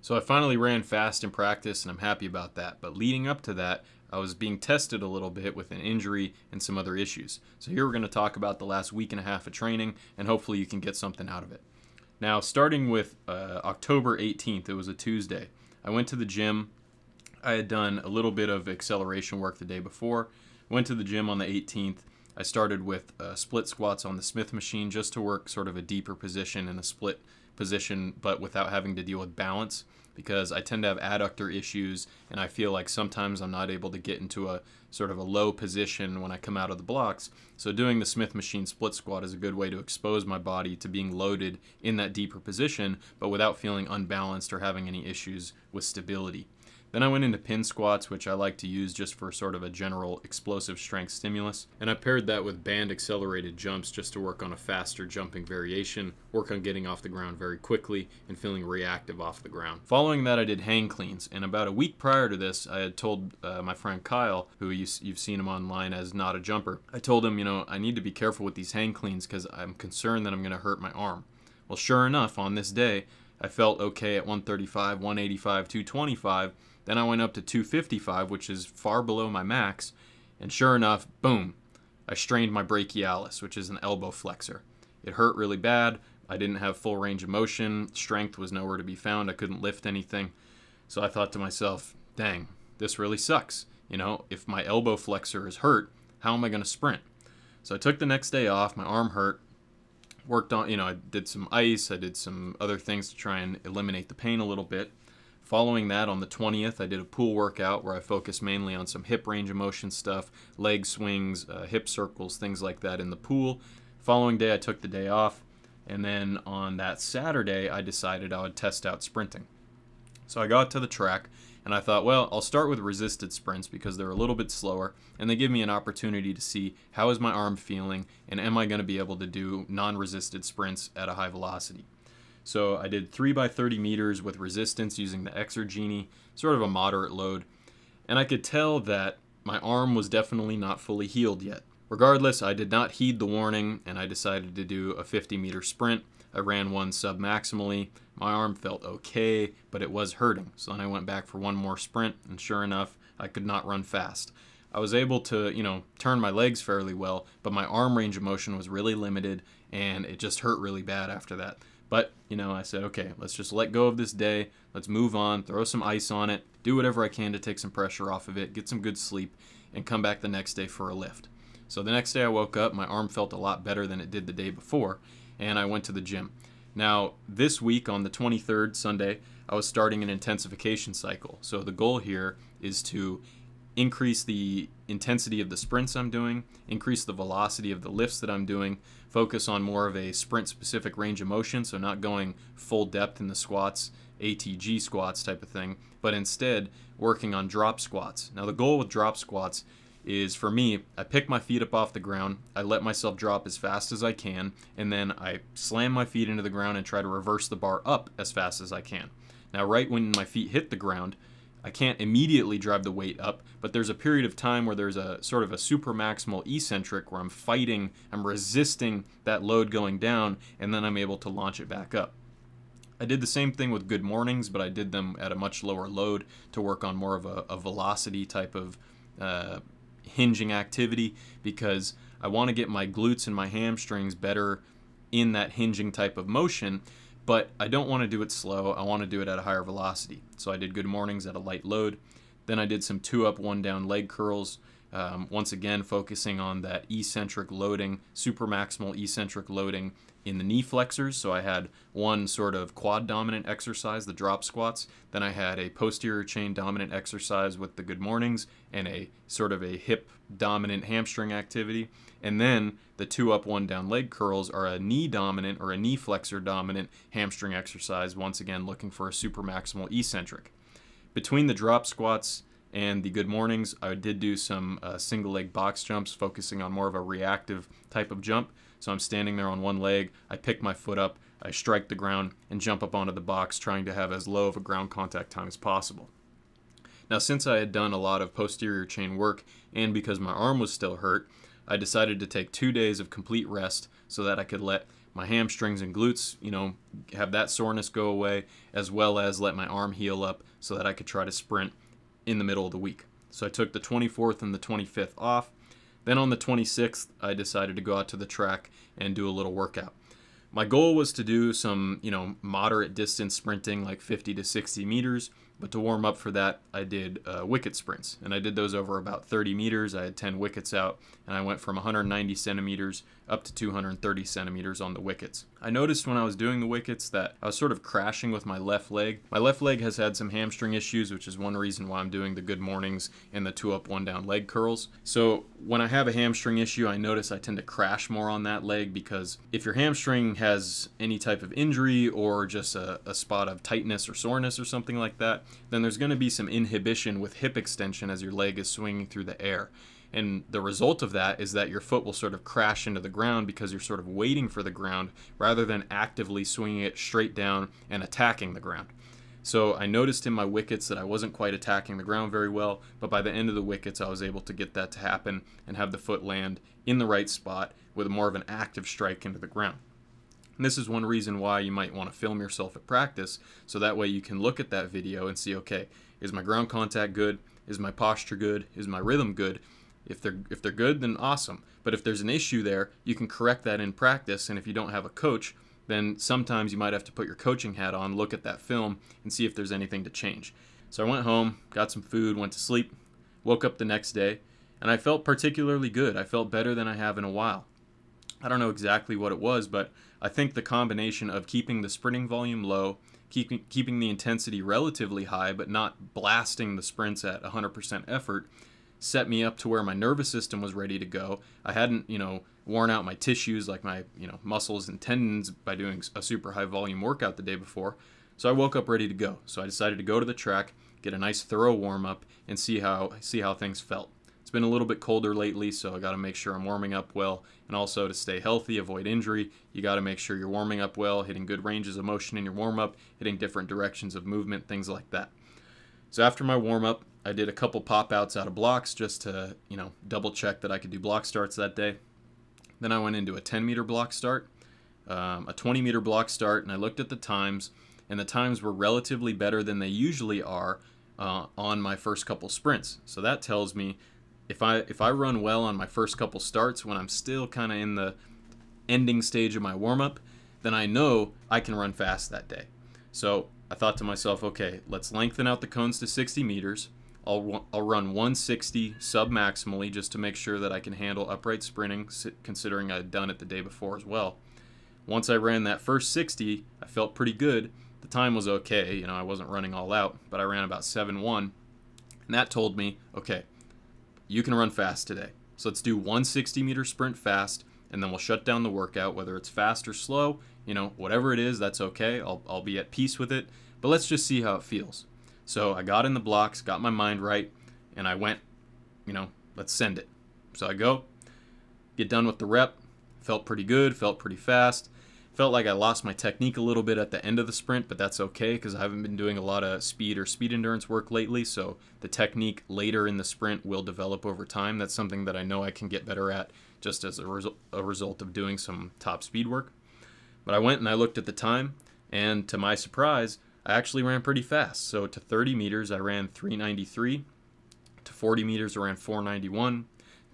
So I finally ran fast in practice and I'm happy about that. But leading up to that, I was being tested a little bit with an injury and some other issues. So here we're going to talk about the last week and a half of training and hopefully you can get something out of it. Now, starting with uh, October 18th, it was a Tuesday. I went to the gym. I had done a little bit of acceleration work the day before. Went to the gym on the 18th. I started with uh, split squats on the Smith machine just to work sort of a deeper position in a split position, but without having to deal with balance because I tend to have adductor issues and I feel like sometimes I'm not able to get into a sort of a low position when I come out of the blocks. So doing the Smith machine split squat is a good way to expose my body to being loaded in that deeper position, but without feeling unbalanced or having any issues with stability. Then I went into pin squats, which I like to use just for sort of a general explosive strength stimulus. And I paired that with band accelerated jumps just to work on a faster jumping variation, work on getting off the ground very quickly, and feeling reactive off the ground. Following that, I did hang cleans. And about a week prior to this, I had told uh, my friend Kyle, who you, you've seen him online as not a jumper, I told him, you know, I need to be careful with these hang cleans because I'm concerned that I'm going to hurt my arm. Well, sure enough, on this day, I felt okay at 135, 185, 225 then I went up to 255, which is far below my max, and sure enough, boom, I strained my brachialis, which is an elbow flexor. It hurt really bad. I didn't have full range of motion. Strength was nowhere to be found. I couldn't lift anything. So I thought to myself, dang, this really sucks. You know, if my elbow flexor is hurt, how am I going to sprint? So I took the next day off. My arm hurt. Worked on, you know, I did some ice. I did some other things to try and eliminate the pain a little bit. Following that, on the 20th, I did a pool workout where I focused mainly on some hip range of motion stuff, leg swings, uh, hip circles, things like that in the pool. Following day, I took the day off. And then on that Saturday, I decided I would test out sprinting. So I got to the track and I thought, well, I'll start with resisted sprints because they're a little bit slower and they give me an opportunity to see how is my arm feeling and am I going to be able to do non-resisted sprints at a high velocity. So I did 3 by 30 meters with resistance using the Exergenie, sort of a moderate load. And I could tell that my arm was definitely not fully healed yet. Regardless, I did not heed the warning and I decided to do a 50 meter sprint. I ran one sub maximally. My arm felt okay, but it was hurting. So then I went back for one more sprint, and sure enough, I could not run fast. I was able to, you know, turn my legs fairly well, but my arm range of motion was really limited and it just hurt really bad after that. But, you know, I said, okay, let's just let go of this day. Let's move on, throw some ice on it, do whatever I can to take some pressure off of it, get some good sleep, and come back the next day for a lift. So the next day I woke up, my arm felt a lot better than it did the day before, and I went to the gym. Now, this week on the 23rd, Sunday, I was starting an intensification cycle. So the goal here is to increase the intensity of the sprints I'm doing, increase the velocity of the lifts that I'm doing, focus on more of a sprint specific range of motion, so not going full depth in the squats, ATG squats type of thing, but instead working on drop squats. Now, the goal with drop squats is for me, I pick my feet up off the ground, I let myself drop as fast as I can, and then I slam my feet into the ground and try to reverse the bar up as fast as I can. Now, right when my feet hit the ground, I can't immediately drive the weight up, but there's a period of time where there's a sort of a super maximal eccentric where I'm fighting, I'm resisting that load going down, and then I'm able to launch it back up. I did the same thing with good mornings, but I did them at a much lower load to work on more of a, a velocity type of uh, hinging activity because I want to get my glutes and my hamstrings better in that hinging type of motion but I don't want to do it slow. I want to do it at a higher velocity. So I did good mornings at a light load. Then I did some two up, one down leg curls. Um, once again, focusing on that eccentric loading, super maximal eccentric loading in the knee flexors. So I had one sort of quad dominant exercise, the drop squats. Then I had a posterior chain dominant exercise with the good mornings and a sort of a hip dominant hamstring activity. And then the two up, one down leg curls are a knee dominant or a knee flexor dominant hamstring exercise, once again looking for a super maximal eccentric. Between the drop squats and the good mornings, I did do some uh, single leg box jumps, focusing on more of a reactive type of jump. So I'm standing there on one leg, I pick my foot up, I strike the ground, and jump up onto the box, trying to have as low of a ground contact time as possible. Now, since I had done a lot of posterior chain work, and because my arm was still hurt, I decided to take two days of complete rest so that I could let my hamstrings and glutes, you know, have that soreness go away, as well as let my arm heal up so that I could try to sprint in the middle of the week. So I took the 24th and the 25th off. Then on the 26th, I decided to go out to the track and do a little workout. My goal was to do some, you know, moderate distance sprinting, like 50 to 60 meters. But to warm up for that, I did uh, wicket sprints, and I did those over about 30 meters. I had 10 wickets out, and I went from 190 centimeters up to 230 centimeters on the wickets. I noticed when I was doing the wickets that I was sort of crashing with my left leg. My left leg has had some hamstring issues, which is one reason why I'm doing the good mornings and the two up, one down leg curls. So when I have a hamstring issue, I notice I tend to crash more on that leg because if your hamstring has any type of injury or just a, a spot of tightness or soreness or something like that, then there's going to be some inhibition with hip extension as your leg is swinging through the air. And the result of that is that your foot will sort of crash into the ground because you're sort of waiting for the ground rather than actively swinging it straight down and attacking the ground. So I noticed in my wickets that I wasn't quite attacking the ground very well, but by the end of the wickets, I was able to get that to happen and have the foot land in the right spot with more of an active strike into the ground. And this is one reason why you might want to film yourself at practice, so that way you can look at that video and see, okay, is my ground contact good? Is my posture good? Is my rhythm good? If they're if they're good, then awesome. But if there's an issue there, you can correct that in practice. And if you don't have a coach, then sometimes you might have to put your coaching hat on, look at that film, and see if there's anything to change. So I went home, got some food, went to sleep, woke up the next day, and I felt particularly good. I felt better than I have in a while. I don't know exactly what it was, but I think the combination of keeping the sprinting volume low, keeping keeping the intensity relatively high, but not blasting the sprints at 100% effort, set me up to where my nervous system was ready to go. I hadn't, you know, worn out my tissues like my, you know, muscles and tendons by doing a super high volume workout the day before. So I woke up ready to go. So I decided to go to the track, get a nice thorough warm up and see how see how things felt. It's been a little bit colder lately, so I got to make sure I'm warming up well. And also to stay healthy, avoid injury, you got to make sure you're warming up well, hitting good ranges of motion in your warm up, hitting different directions of movement, things like that. So after my warm up, I did a couple pop outs out of blocks just to, you know, double check that I could do block starts that day. Then I went into a 10 meter block start, um, a 20 meter block start, and I looked at the times, and the times were relatively better than they usually are uh, on my first couple sprints. So that tells me if I if I run well on my first couple starts when I'm still kind of in the ending stage of my warm up, then I know I can run fast that day. So I thought to myself, okay, let's lengthen out the cones to 60 meters. I'll, I'll run 160 sub maximally just to make sure that I can handle upright sprinting, considering I'd done it the day before as well. Once I ran that first 60, I felt pretty good. The time was okay, you know, I wasn't running all out, but I ran about 7 1. And that told me, okay, you can run fast today. So let's do 160 meter sprint fast, and then we'll shut down the workout, whether it's fast or slow. You know, whatever it is, that's okay. I'll, I'll be at peace with it. But let's just see how it feels. So I got in the blocks, got my mind right, and I went, you know, let's send it. So I go, get done with the rep, felt pretty good, felt pretty fast. Felt like I lost my technique a little bit at the end of the sprint, but that's okay because I haven't been doing a lot of speed or speed endurance work lately. So the technique later in the sprint will develop over time. That's something that I know I can get better at just as a, resu- a result of doing some top speed work. But I went and I looked at the time, and to my surprise, I actually ran pretty fast. So to 30 meters, I ran 393. To 40 meters, I ran 491.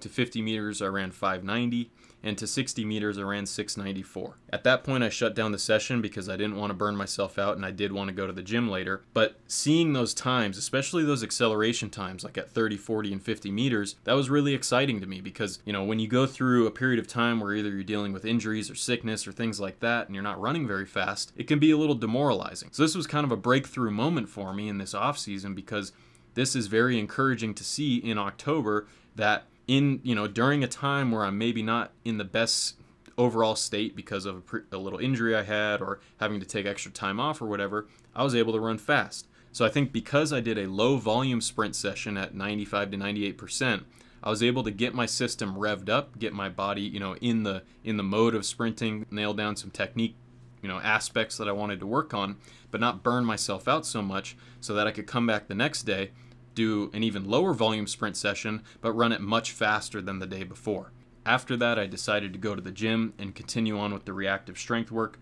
To 50 meters, I ran 590 and to 60 meters I ran 694. At that point I shut down the session because I didn't want to burn myself out and I did want to go to the gym later. But seeing those times, especially those acceleration times like at 30, 40 and 50 meters, that was really exciting to me because, you know, when you go through a period of time where either you're dealing with injuries or sickness or things like that and you're not running very fast, it can be a little demoralizing. So this was kind of a breakthrough moment for me in this off season because this is very encouraging to see in October that in you know during a time where I'm maybe not in the best overall state because of a, pre- a, little injury I had or having to take extra time off or whatever, I was able to run fast. So I think because I did a low volume sprint session at 95 to 98 percent, I was able to get my system revved up, get my body you know in the in the mode of sprinting, nail down some technique you know aspects that I wanted to work on, but not burn myself out so much so that I could come back the next day do an even lower volume sprint session, but run it much faster than the day before. after that, I decided to go to the gym and continue on with the reactive strength work.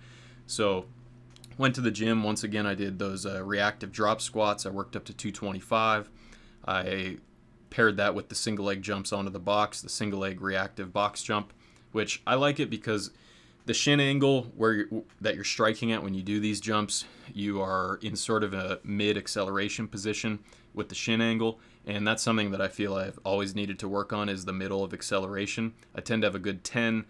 So, went to the gym. Once again, I did those uh, reactive drop squats. I worked up to 225. I paired that with the single leg jumps onto the box, the single leg reactive box jump, which I like it because the shin angle where you're, that you're striking at when you do these jumps, you are in sort of a mid acceleration position with the shin angle, and that's something that I feel I've always needed to work on is the middle of acceleration. I tend to have a good 10,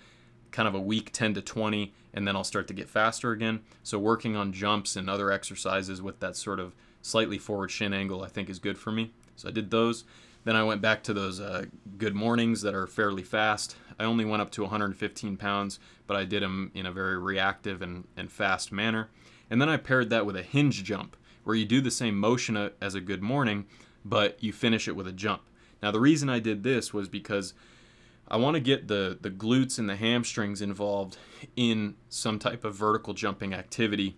kind of a weak 10 to 20, and then I'll start to get faster again. So working on jumps and other exercises with that sort of slightly forward shin angle I think is good for me. So I did those. Then I went back to those uh, good mornings that are fairly fast. I only went up to 115 pounds, but I did them in a very reactive and, and fast manner. And then I paired that with a hinge jump, where you do the same motion as a good morning, but you finish it with a jump. Now, the reason I did this was because I want to get the, the glutes and the hamstrings involved in some type of vertical jumping activity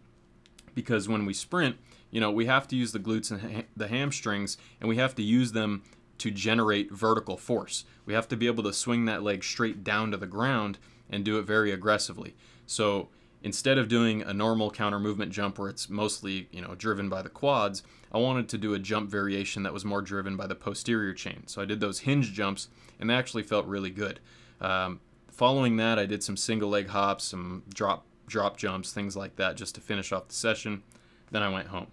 because when we sprint, you know, we have to use the glutes and ha- the hamstrings and we have to use them to generate vertical force. We have to be able to swing that leg straight down to the ground and do it very aggressively. So instead of doing a normal counter movement jump where it's mostly you know driven by the quads i wanted to do a jump variation that was more driven by the posterior chain so i did those hinge jumps and they actually felt really good um, following that i did some single leg hops some drop drop jumps things like that just to finish off the session then i went home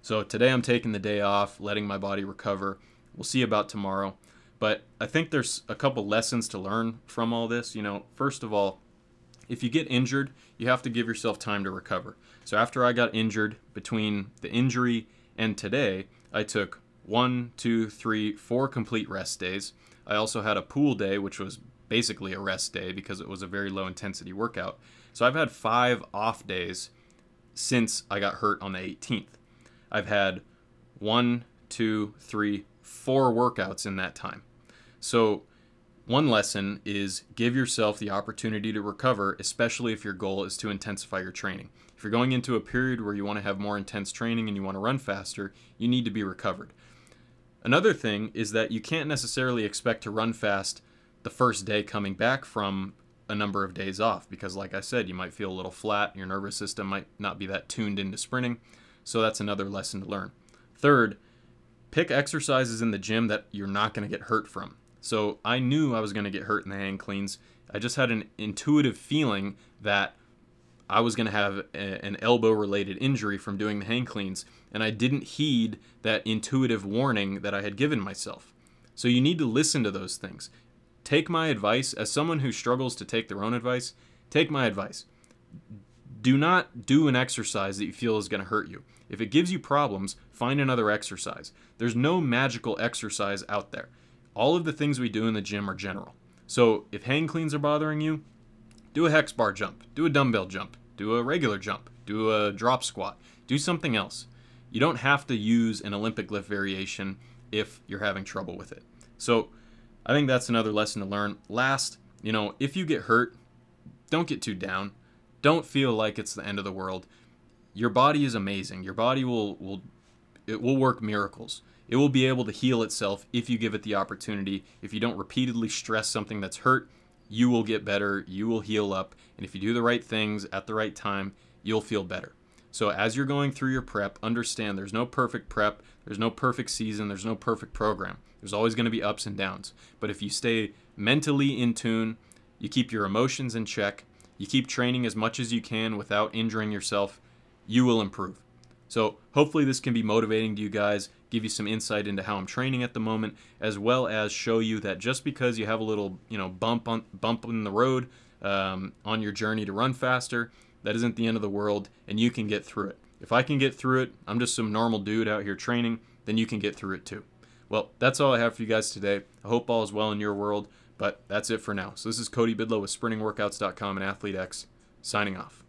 so today i'm taking the day off letting my body recover we'll see about tomorrow but i think there's a couple lessons to learn from all this you know first of all if you get injured, you have to give yourself time to recover. So after I got injured, between the injury and today, I took one, two, three, four complete rest days. I also had a pool day, which was basically a rest day because it was a very low intensity workout. So I've had five off days since I got hurt on the 18th. I've had one, two, three, four workouts in that time. So one lesson is give yourself the opportunity to recover, especially if your goal is to intensify your training. If you're going into a period where you want to have more intense training and you want to run faster, you need to be recovered. Another thing is that you can't necessarily expect to run fast the first day coming back from a number of days off because, like I said, you might feel a little flat, your nervous system might not be that tuned into sprinting. So that's another lesson to learn. Third, pick exercises in the gym that you're not going to get hurt from. So I knew I was going to get hurt in the hang cleans. I just had an intuitive feeling that I was going to have a, an elbow related injury from doing the hang cleans, and I didn't heed that intuitive warning that I had given myself. So you need to listen to those things. Take my advice as someone who struggles to take their own advice. Take my advice. Do not do an exercise that you feel is going to hurt you. If it gives you problems, find another exercise. There's no magical exercise out there all of the things we do in the gym are general. So if hang cleans are bothering you, do a hex bar jump, do a dumbbell jump, do a regular jump, do a drop squat, do something else. You don't have to use an Olympic lift variation if you're having trouble with it. So I think that's another lesson to learn. Last, you know, if you get hurt, don't get too down. Don't feel like it's the end of the world. Your body is amazing. Your body will will it will work miracles. It will be able to heal itself if you give it the opportunity. If you don't repeatedly stress something that's hurt, you will get better, you will heal up, and if you do the right things at the right time, you'll feel better. So as you're going through your prep, understand there's no perfect prep, there's no perfect season, there's no perfect program. There's always going to be ups and downs. But if you stay mentally in tune, you keep your emotions in check, you keep training as much as you can without injuring yourself, you will improve. So hopefully this can be motivating to you guys, give you some insight into how I'm training at the moment, as well as show you that just because you have a little, you know, bump on bump in the road um, on your journey to run faster, that isn't the end of the world, and you can get through it. If I can get through it, I'm just some normal dude out here training, then you can get through it too. Well, that's all I have for you guys today. I hope all is well in your world, but that's it for now. So this is Cody Bidlow with SprintingWorkouts.com and AthleteX, signing off.